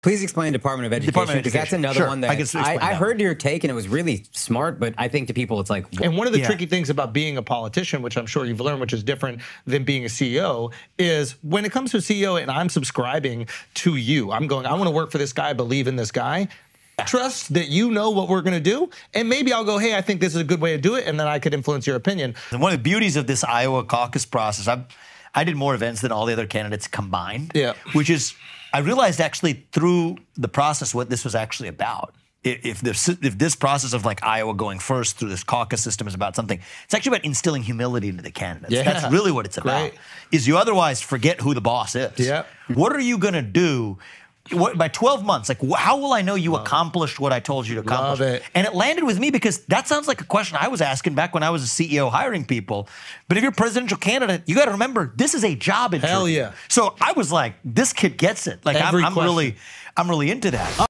Please explain Department of Education Department of because that's Education. another Sure, one that I can explain I, I that heard your take and it was really smart, but I think to people it's like And one of the Yeah. tricky things about being a politician, which I'm sure you've learned, which is different than being a CEO, is when it comes to a CEO and I'm subscribing to you, I'm going, I want to work for this guy, I believe in this guy. Trust that you know what we're going to do, and maybe I'll go, hey, I think this is a good way to do it, and then I could influence your opinion. And one of the beauties of this Iowa caucus process, I, I did more events than all the other candidates combined. Yeah. Which is, I realized actually through the process what this was actually about. If this, if this process of like Iowa going first through this caucus system is about something, it's actually about instilling humility into the candidates. Yeah. That's really what it's about. Great. Is you otherwise forget who the boss is. Yeah. What are you going to do? What, by 12 months, like how will I know you accomplished what I told you to accomplish? Love it. And it landed with me because that sounds like a question I was asking back when I was a CEO hiring people. But if you're a presidential candidate, you got to remember this is a job interview. Hell yeah. So I was like, this kid gets it. Like I'm, I'm really, I'm really into that.